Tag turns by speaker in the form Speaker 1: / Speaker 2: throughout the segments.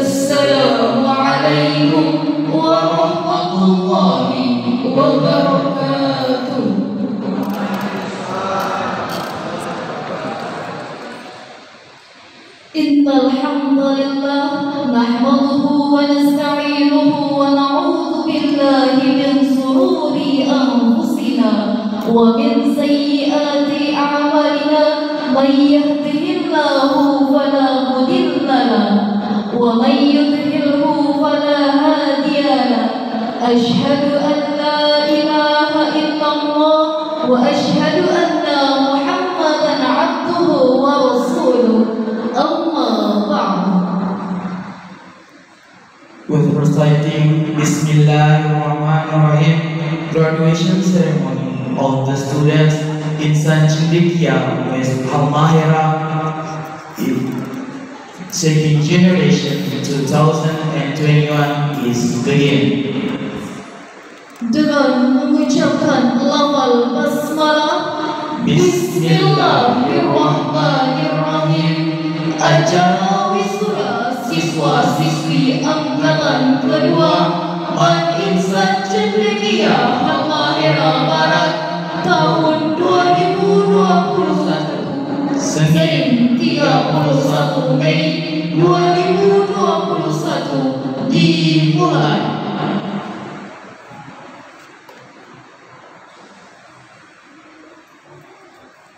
Speaker 1: السلام عليكم ورحمة الله وبركاته. إن الحمد لله نحمده ونستعينه ونعوذ بالله من شرور أنفسنا ومن سيئات أعمالنا من يهده الله فلا مضل له ومن يضلله فلا هادي له أشهد أن لا إله إلا الله وأشهد أن محمدا عبده ورسوله أما بعد
Speaker 2: with reciting Bismillahirrahmanirrahim graduation ceremony of the students in San Chindikia with Halmahera Second generation in 2021 is begin.
Speaker 1: Devon, we children, Lawal, Basmala, Bismillah, Rahman, Rahim, Surah, Siswa, Siswi, Angkatan Kedua, An Insan Cendekia, Halmahera Barat, tahun 2021. Senin 31 Mei 2021 dimulai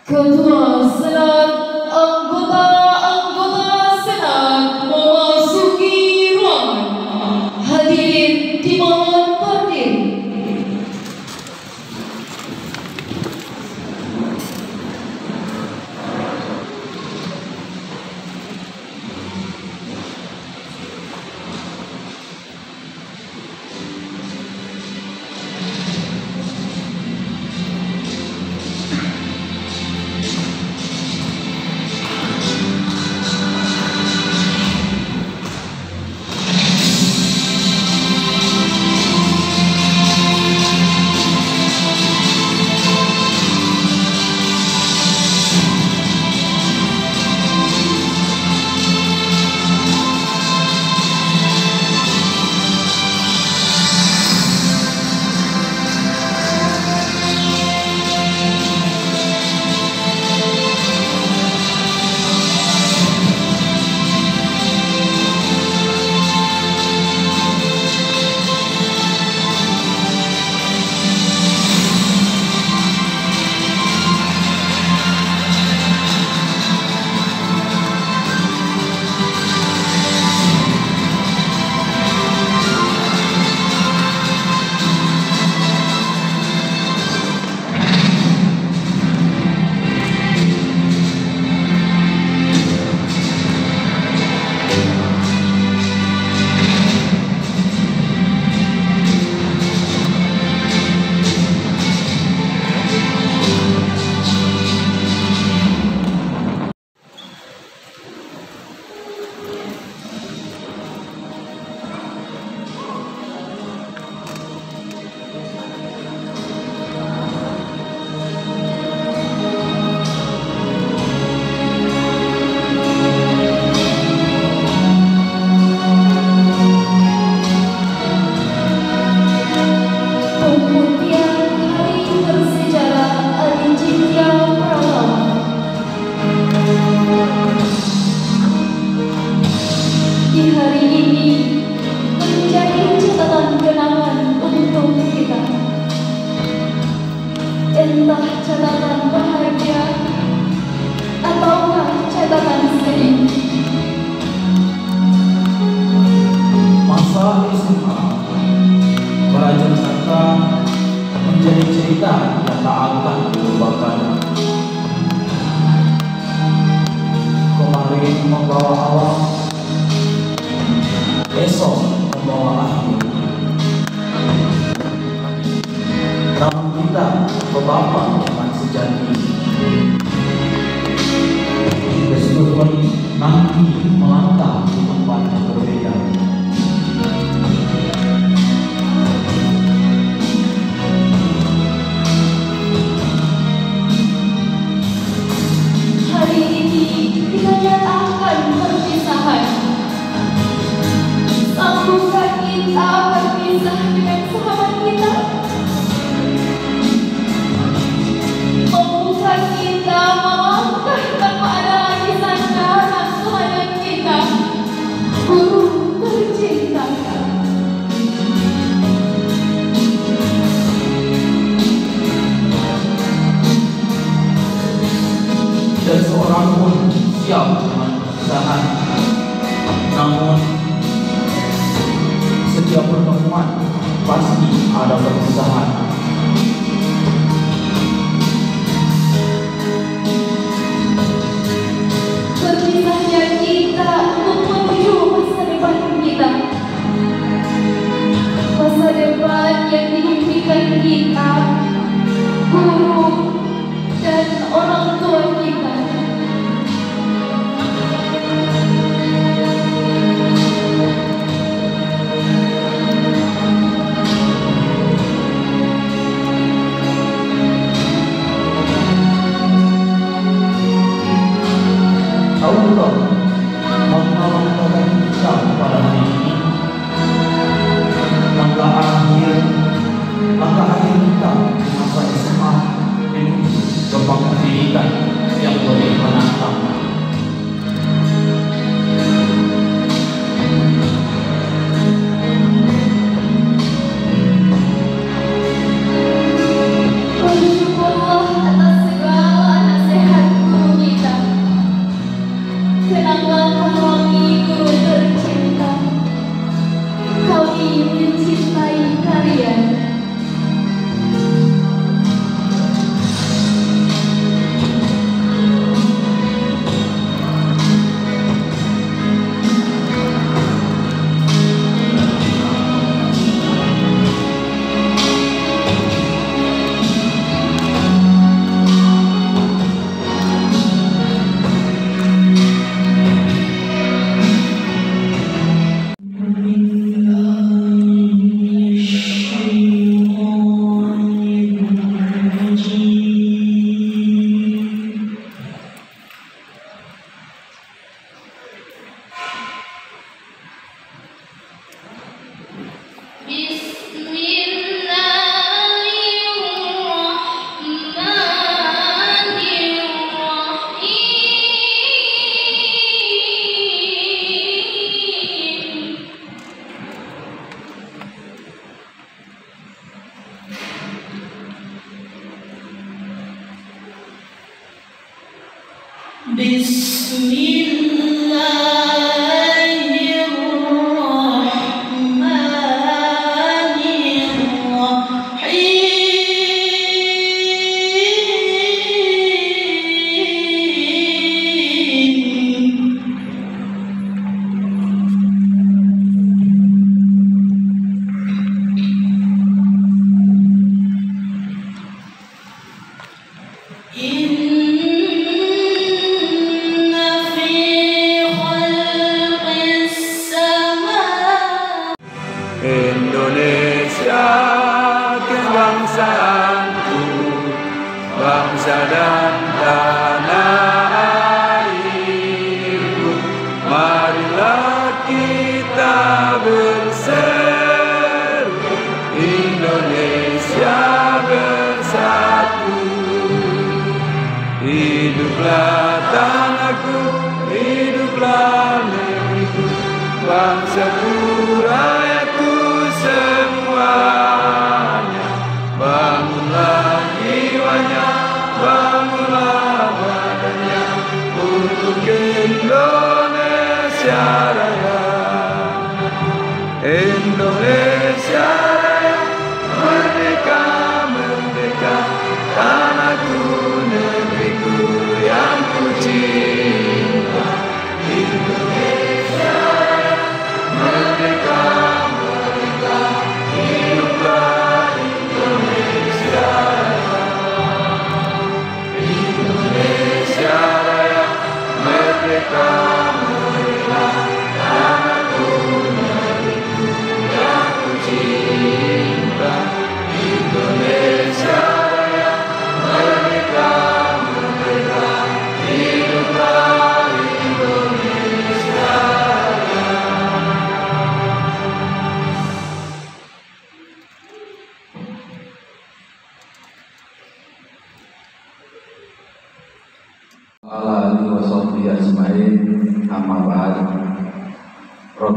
Speaker 1: Ketua Senat
Speaker 3: Allah mengawalkan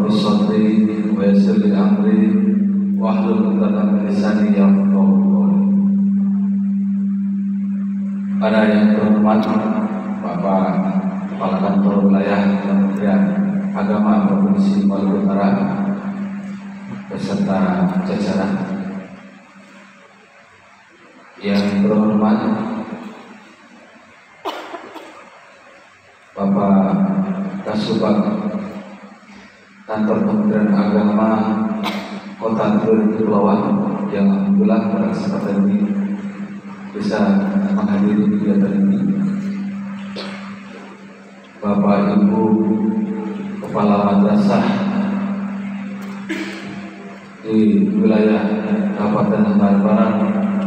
Speaker 4: Rabbi sholli wa yassir li amri wahlul 'uqdatam min lisani yafqahu qawli. Para yang terhormat Bapak Kepala Kantor Wilayah Kementerian Agama Provinsi Maluku Utara beserta jajaran yang terhormat Bapak Kasubag Kantor Kementerian Agama Kota Telur Kepulauan yang alhamdulillah pada kesempatan ini bisa menghadiri kegiatan ini. Bapak Ibu Kepala Madrasah di wilayah Kabupaten Tangerang Barat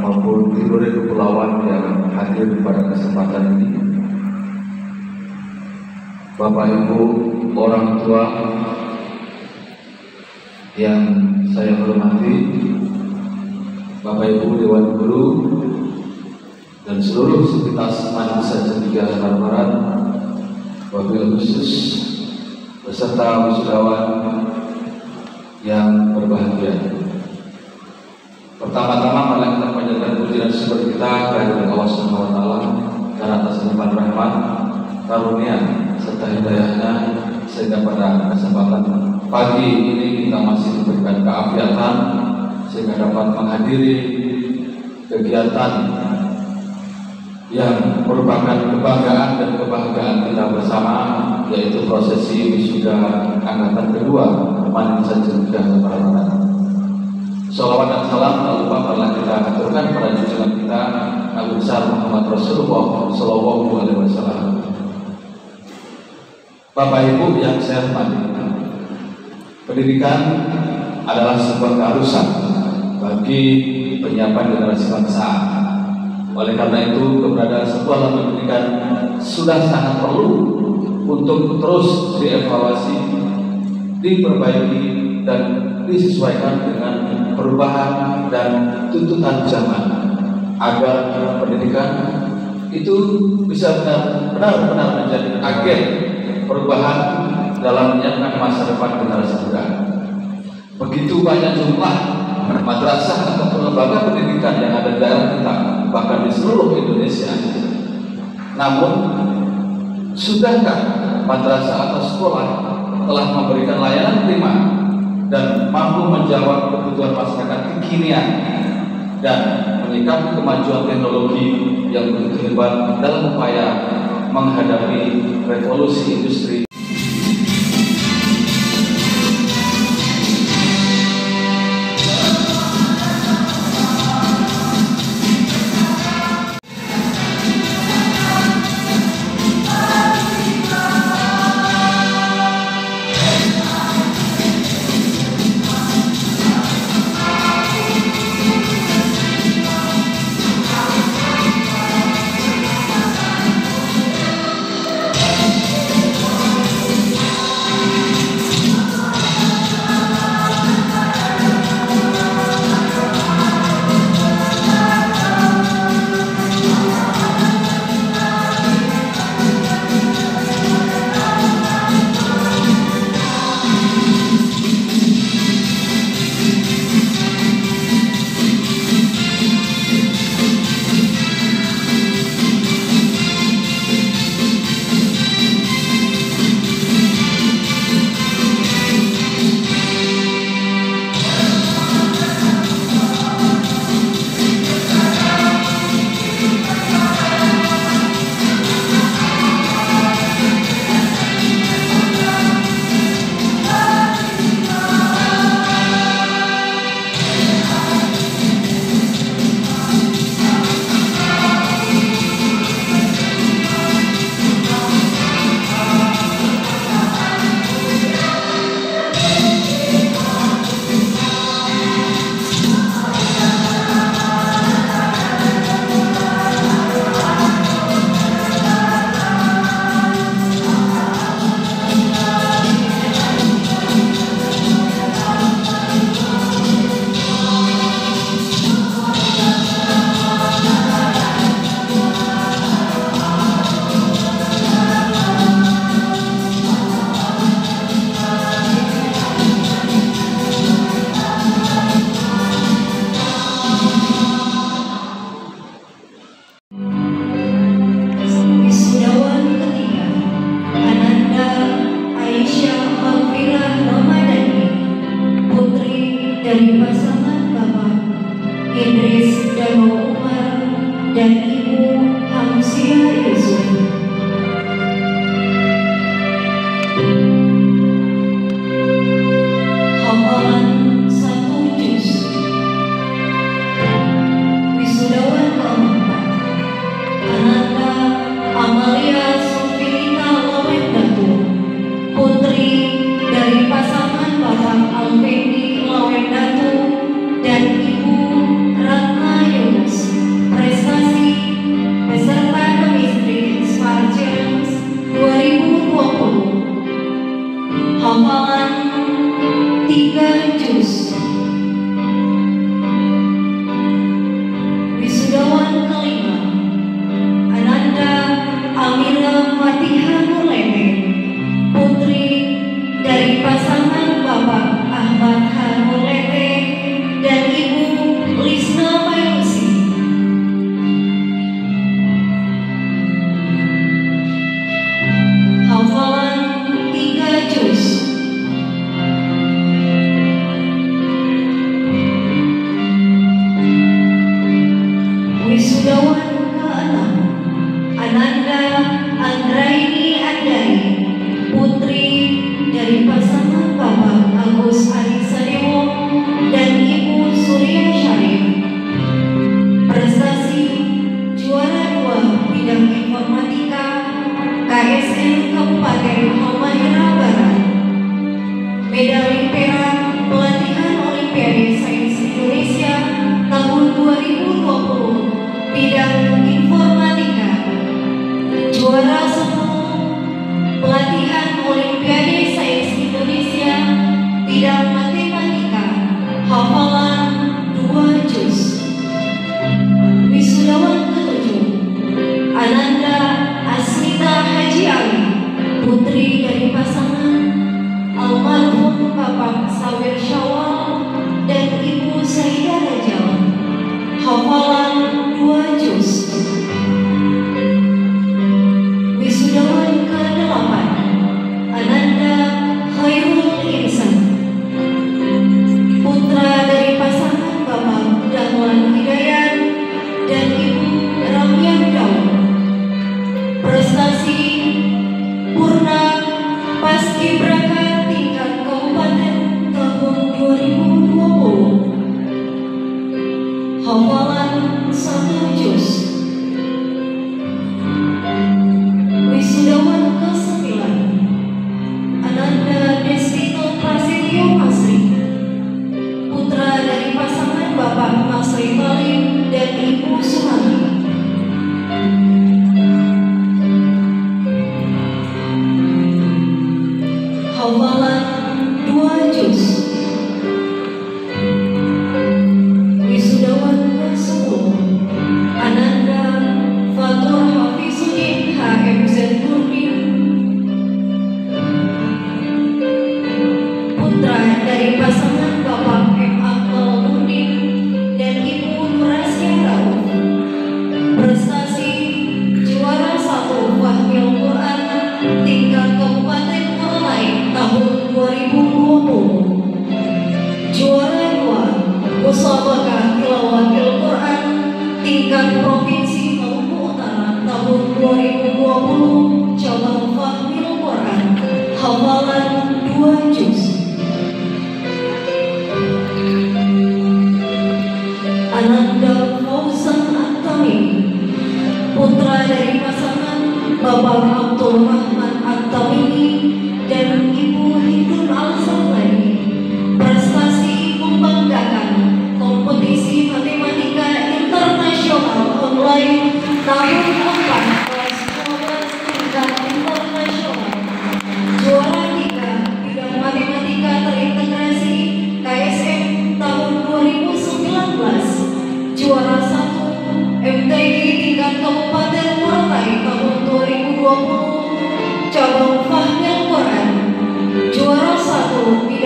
Speaker 4: maupun Timur Kepulauan yang hadir pada kesempatan ini. Bapak Ibu orang tua yang saya hormati, Bapak Ibu Dewan Guru dan seluruh sivitas manusia cendekia Tangerang Barat, wabil khusus beserta wisudawan yang berbahagia. Pertama-tama marilah kita panjatkan puji dan syukur kita kehadirat Allah Subhanahu wa taala karena atas limpahan rahmat, karunia serta hidayahnya sehingga pada kesempatan pagi ini kita masih diberikan keafiatan sehingga dapat menghadiri kegiatan yang merupakan kebanggaan dan kebahagiaan kita bersama yaitu prosesi wisuda angkatan kedua Manisah Cendekia Barat. Salawat dan salam tak lupa pernah kita aturkan pada junjungan kita Nabi besar Muhammad Rasulullah Sallallahu Alaihi Wasallam. Bapak Ibu yang saya hormati, pendidikan adalah sebuah keharusan bagi penyiapan generasi bangsa. Oleh karena itu, keberadaan sebuah lembaga pendidikan sudah sangat perlu untuk terus dievaluasi, diperbaiki, dan disesuaikan dengan perubahan dan tuntutan zaman agar pendidikan itu bisa benar-benar menjadi agen perubahan dalam menyiapkan masa depan generasi muda. Begitu banyak jumlah madrasah atau lembaga pendidikan yang ada di daerah kita, bahkan di seluruh Indonesia. Namun, sudahkah madrasah atau sekolah telah memberikan layanan prima dan mampu menjawab kebutuhan masyarakat kekinian dan menyikapi kemajuan teknologi yang hebat dalam upaya menghadapi revolusi industri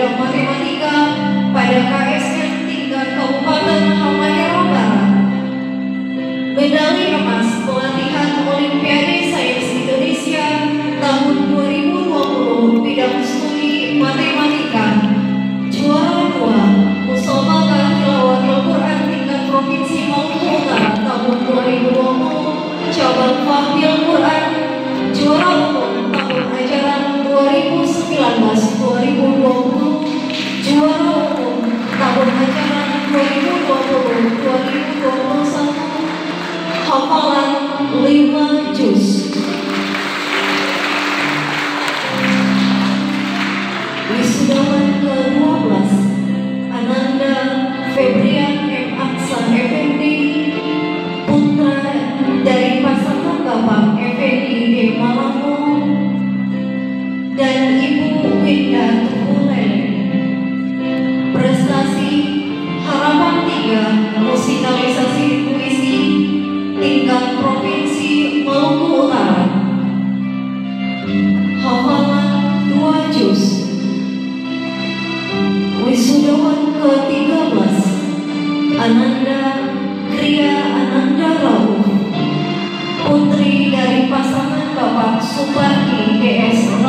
Speaker 5: Pero Ananda Kriya Ananda Rohu, putri dari pasangan Bapak Subaki DS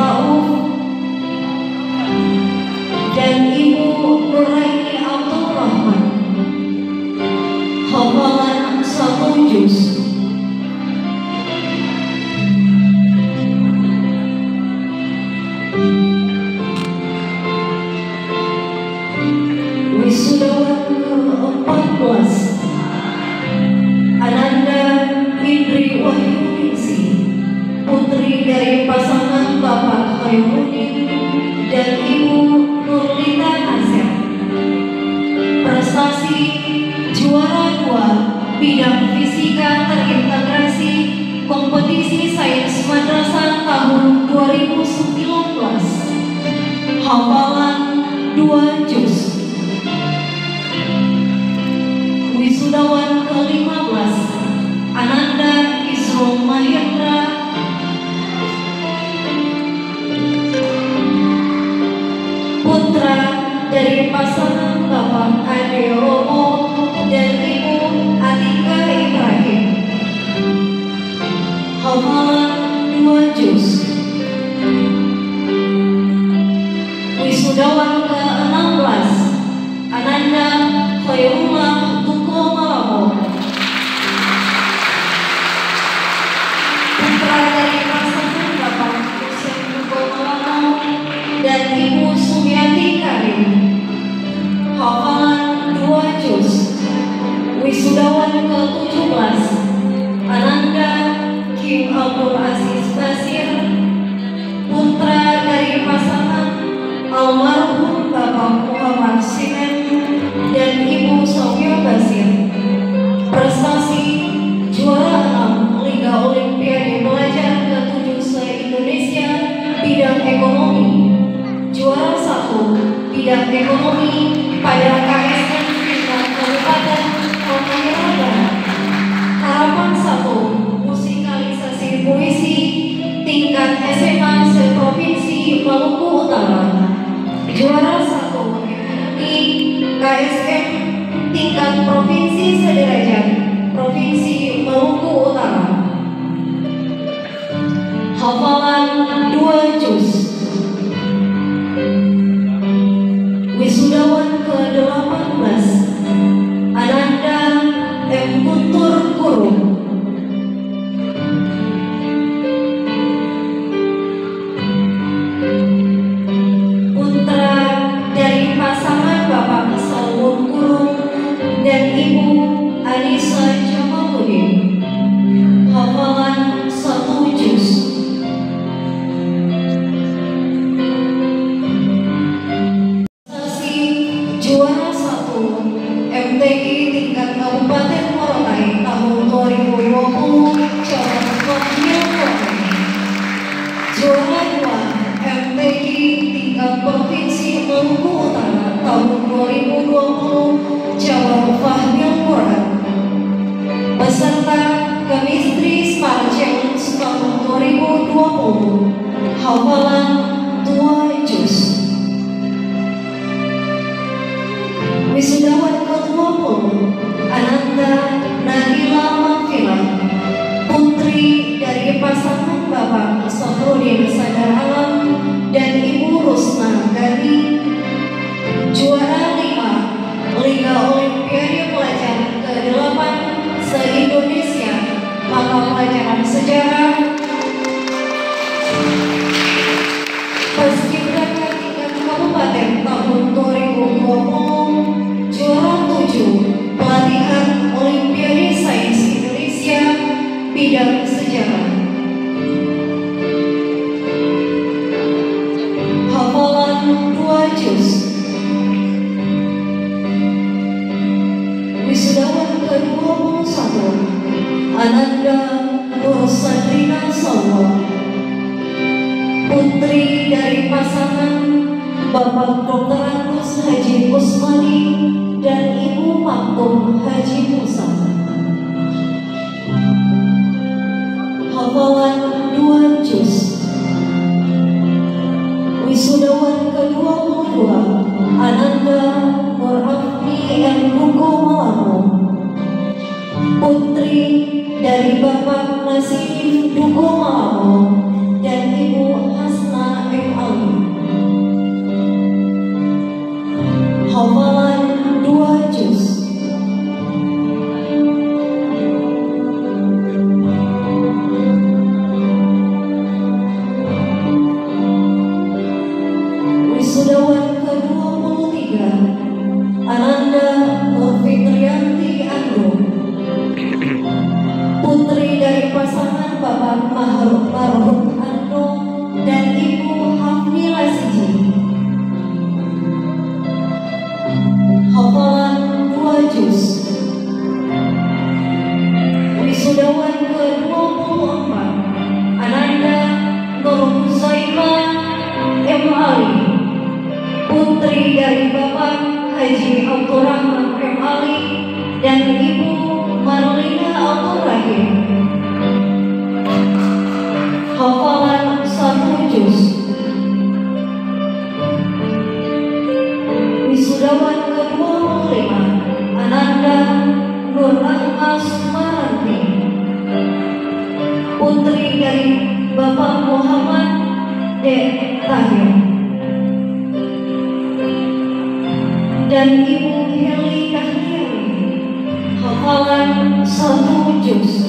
Speaker 5: dan Ibu Heli Kahiri hafalan satu juz.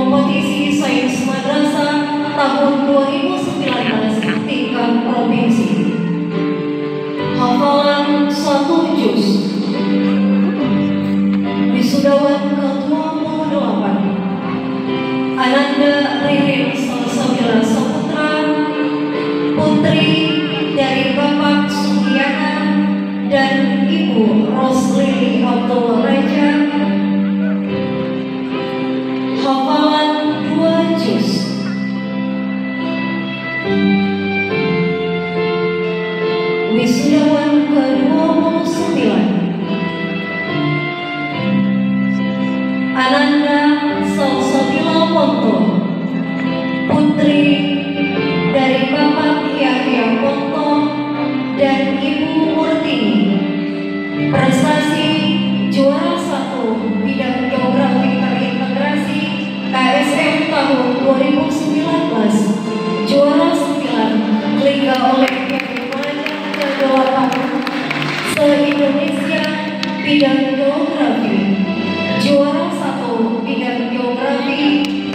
Speaker 5: Kompetisi Sains Madrasah tahun 2000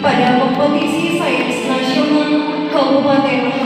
Speaker 5: pada kompetisi sains nasional Kabupaten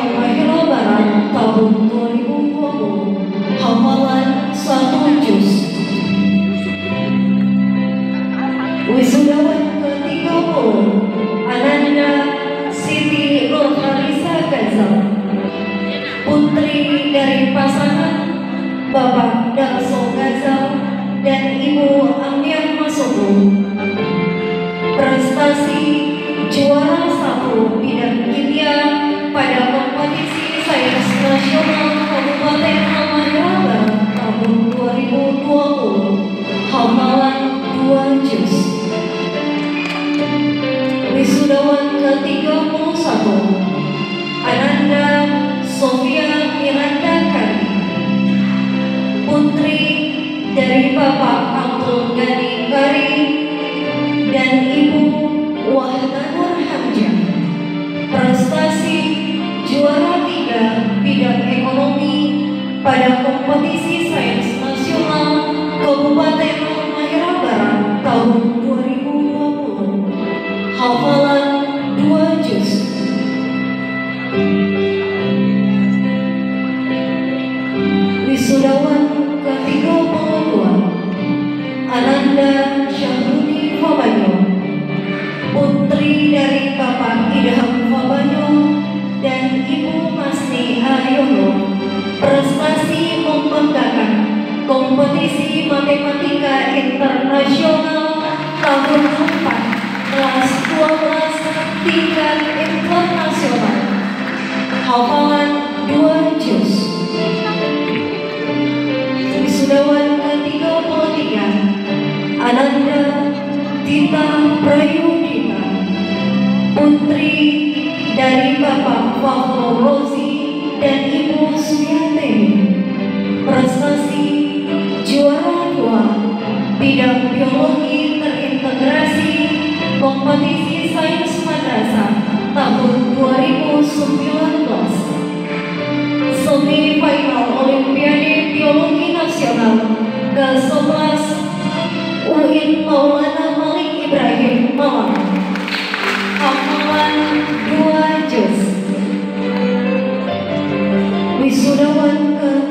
Speaker 5: Wisudawan ke-34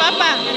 Speaker 5: 老板。